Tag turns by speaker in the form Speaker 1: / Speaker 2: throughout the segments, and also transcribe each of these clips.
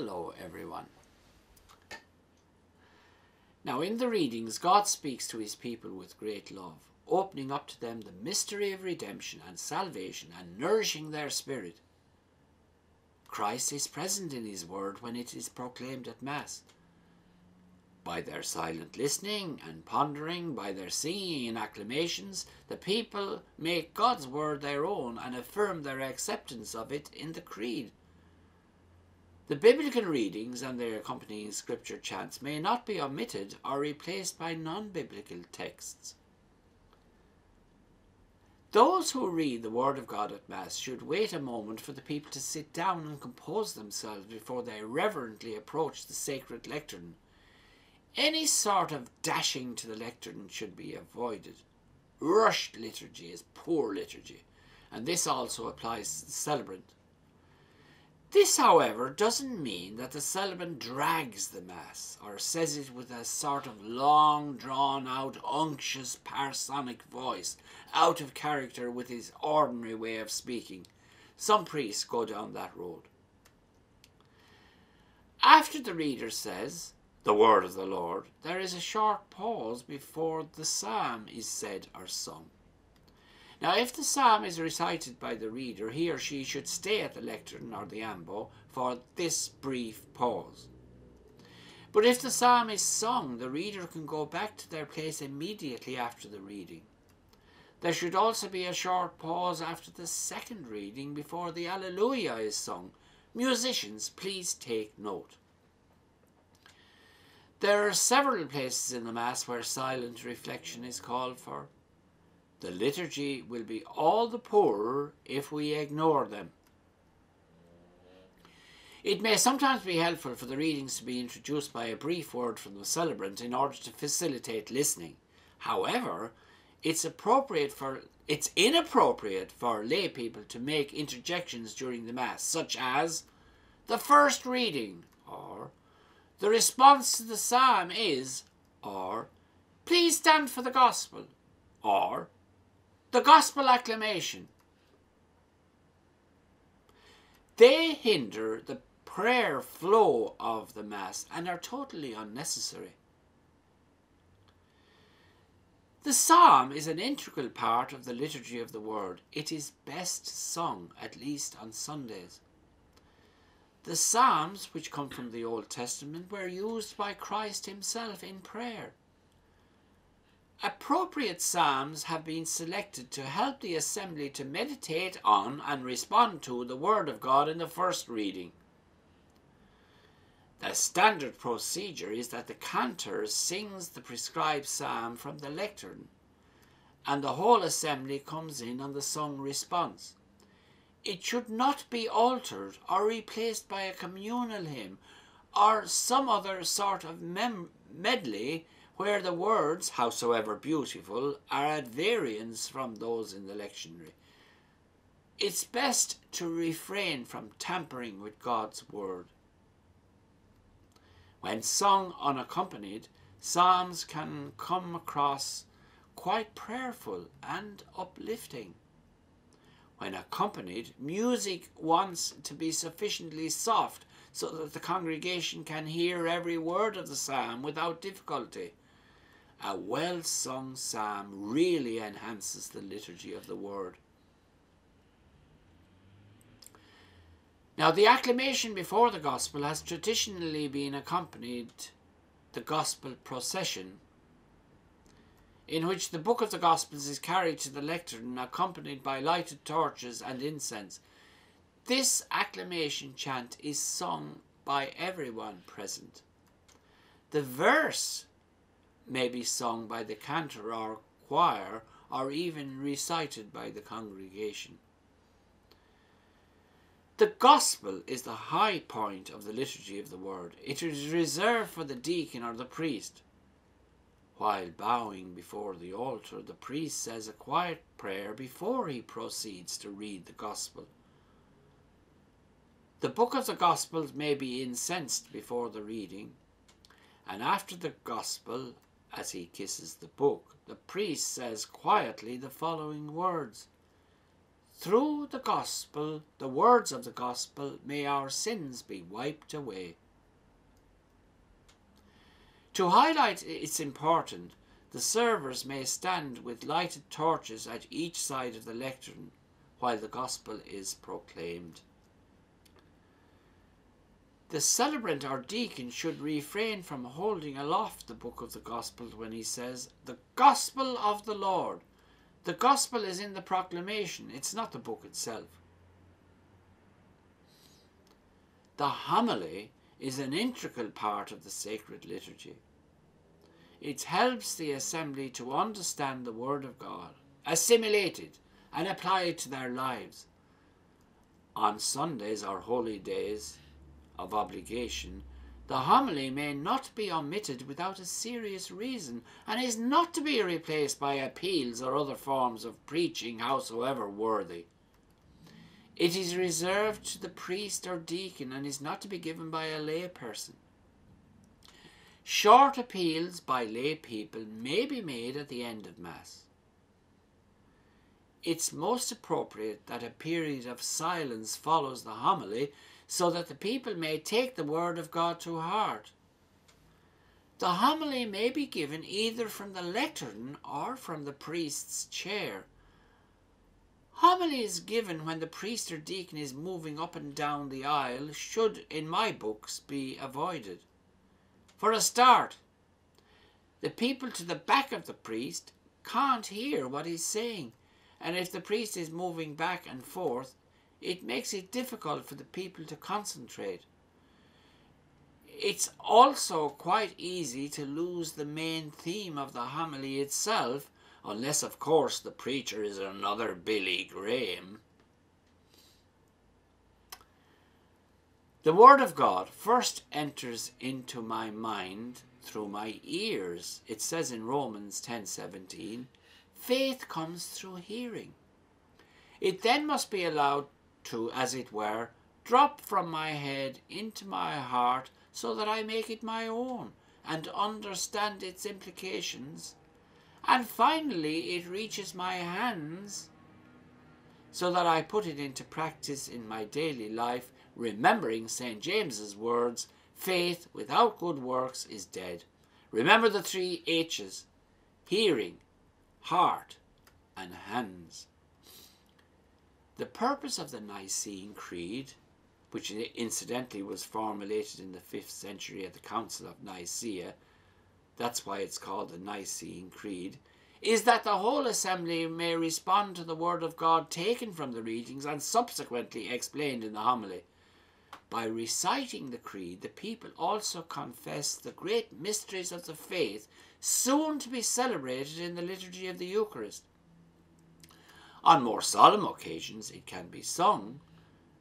Speaker 1: Hello, everyone. Now, in the readings, God speaks to his people with great love, opening up to them the mystery of redemption and salvation and nourishing their spirit. Christ is present in his word when it is proclaimed at Mass. By their silent listening and pondering, by their singing and acclamations, the people make God's word their own and affirm their acceptance of it in the Creed. The biblical readings and their accompanying scripture chants may not be omitted or replaced by non biblical texts. Those who read the Word of God at Mass should wait a moment for the people to sit down and compose themselves before they reverently approach the sacred lectern. Any sort of dashing to the lectern should be avoided. Rushed liturgy is poor liturgy, and this also applies to the celebrant. This, however, doesn't mean that the celebrant drags the Mass or says it with a sort of long drawn out, unctuous, parsonic voice, out of character with his ordinary way of speaking. Some priests go down that road. After the reader says, The word of the Lord, there is a short pause before the psalm is said or sung. Now, if the psalm is recited by the reader, he or she should stay at the lectern or the ambo for this brief pause. But if the psalm is sung, the reader can go back to their place immediately after the reading. There should also be a short pause after the second reading before the Alleluia is sung. Musicians, please take note. There are several places in the Mass where silent reflection is called for. The liturgy will be all the poorer if we ignore them. It may sometimes be helpful for the readings to be introduced by a brief word from the celebrant in order to facilitate listening. However, it's appropriate for it's inappropriate for lay people to make interjections during the mass, such as the first reading, or the response to the psalm is, or please stand for the gospel, or the gospel acclamation. They hinder the prayer flow of the Mass and are totally unnecessary. The psalm is an integral part of the liturgy of the Word. It is best sung, at least on Sundays. The psalms, which come from the Old Testament, were used by Christ himself in prayer. Appropriate psalms have been selected to help the assembly to meditate on and respond to the Word of God in the first reading. The standard procedure is that the cantor sings the prescribed psalm from the lectern, and the whole assembly comes in on the sung response. It should not be altered or replaced by a communal hymn or some other sort of medley where the words, howsoever beautiful, are at variance from those in the lectionary. It's best to refrain from tampering with God's word. When sung unaccompanied, psalms can come across quite prayerful and uplifting. When accompanied, music wants to be sufficiently soft so that the congregation can hear every word of the psalm without difficulty. A well sung psalm really enhances the liturgy of the word. Now, the acclamation before the gospel has traditionally been accompanied the gospel procession, in which the book of the gospels is carried to the lectern, accompanied by lighted torches and incense. This acclamation chant is sung by everyone present. The verse may be sung by the cantor or choir or even recited by the congregation. The gospel is the high point of the liturgy of the word. It is reserved for the deacon or the priest. While bowing before the altar, the priest says a quiet prayer before he proceeds to read the gospel. The book of the Gospels may be incensed before the reading, and after the gospel, as he kisses the book, the priest says quietly the following words through the gospel, the words of the gospel, may our sins be wiped away. To highlight its importance, the servers may stand with lighted torches at each side of the lectern while the gospel is proclaimed. The celebrant or deacon should refrain from holding aloft the book of the gospel when he says, The gospel of the Lord. The gospel is in the proclamation, it's not the book itself. The homily is an integral part of the sacred liturgy. It helps the assembly to understand the Word of God, assimilate it, and apply it to their lives. On Sundays or holy days of obligation, the homily may not be omitted without a serious reason, and is not to be replaced by appeals or other forms of preaching, howsoever worthy. It is reserved to the priest or deacon and is not to be given by a lay person. Short appeals by lay people may be made at the end of Mass. It's most appropriate that a period of silence follows the homily so that the people may take the word of God to heart. The homily may be given either from the lectern or from the priest's chair. Homily is given when the priest or deacon is moving up and down the aisle should, in my books, be avoided. For a start, the people to the back of the priest can't hear what he's saying, and if the priest is moving back and forth, it makes it difficult for the people to concentrate. It's also quite easy to lose the main theme of the homily itself, unless, of course, the preacher is another Billy Graham. The Word of God first enters into my mind through my ears. It says in Romans 10:17, faith comes through hearing. It then must be allowed to, as it were, drop from my head into my heart so that I make it my own and understand its implications. And finally, it reaches my hands so that I put it into practice in my daily life remembering St. James's words, faith without good works is dead. Remember the three H's hearing, heart, and hands. The purpose of the Nicene Creed, which incidentally was formulated in the 5th century at the Council of Nicaea, that's why it's called the Nicene Creed, is that the whole assembly may respond to the Word of God taken from the readings and subsequently explained in the homily. By reciting the creed, the people also confess the great mysteries of the faith soon to be celebrated in the liturgy of the Eucharist. On more solemn occasions, it can be sung,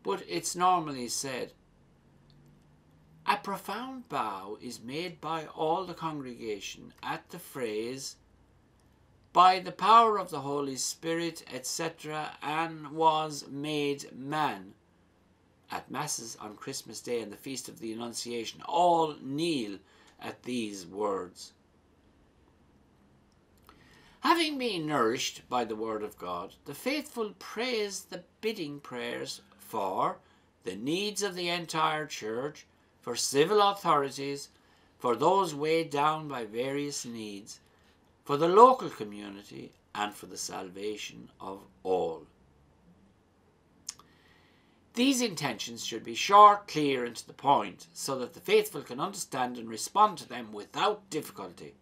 Speaker 1: but it's normally said. A profound bow is made by all the congregation at the phrase, by the power of the Holy Spirit, etc., and was made man at Masses on Christmas Day and the Feast of the Annunciation all kneel at these words. Having been nourished by the Word of God, the faithful praise the bidding prayers for the needs of the entire Church, for civil authorities, for those weighed down by various needs, for the local community, and for the salvation of all. These intentions should be short, clear, and to the point, so that the faithful can understand and respond to them without difficulty.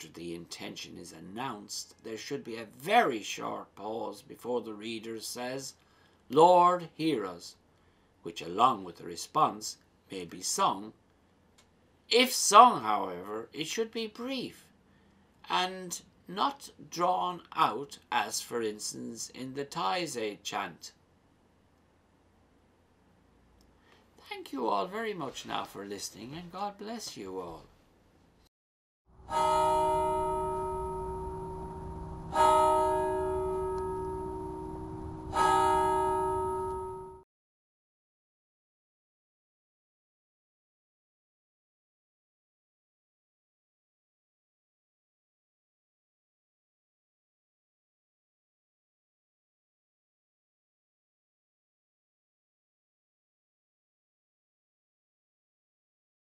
Speaker 1: After the intention is announced, there should be a very short pause before the reader says, Lord, hear us, which along with the response may be sung. If sung, however, it should be brief and not drawn out, as for instance in the Taizé chant. Thank you all very much now for listening, and God bless you all.